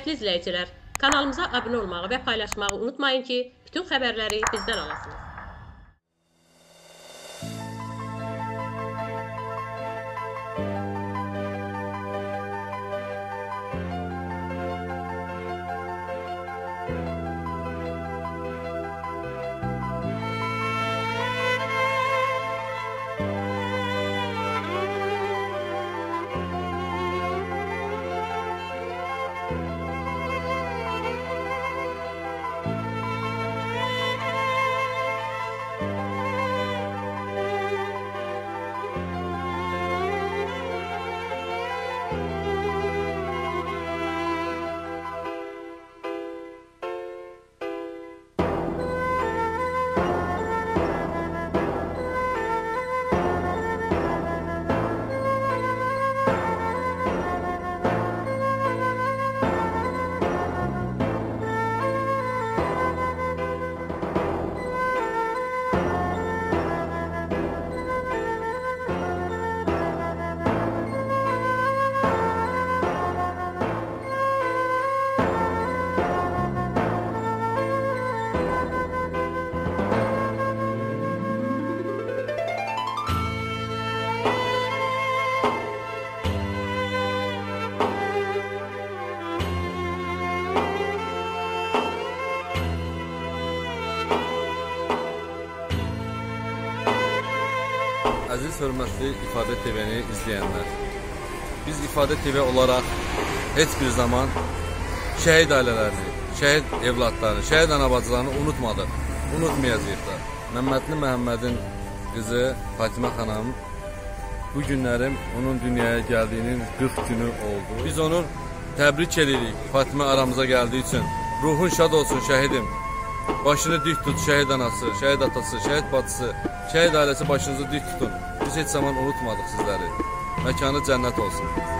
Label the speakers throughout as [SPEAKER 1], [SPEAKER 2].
[SPEAKER 1] Hörmətli izləyicilər, kanalımıza abunə olmağı və paylaşmağı unutmayın ki, bütün xəbərləri bizdən alasınız.
[SPEAKER 2] Hörmətli İfadə TV-ni biz İfadə TV olaraq heç bir zaman şəhid ailələrini, şəhid evladlarını, şəhid anabacılarını unutmadıq, unutmayacağıq da. Məmmədli Məhəmmədin qızı Fatimə xanım bu günlərim onun dünyaya gəldiyinin 40 günü oldu. Biz onu təbrik edirik Fatimə aramıza gəldiyi üçün. Ruhun şad olsun şəhidim. Başını dik tut şəhid anası, şəhid atası, şəhid bacısı, şəhid ailəsi başınızı dik tutun. Biz heç zaman unutmadıq sizləri. Məkanı cənnət olsun.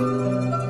[SPEAKER 2] Música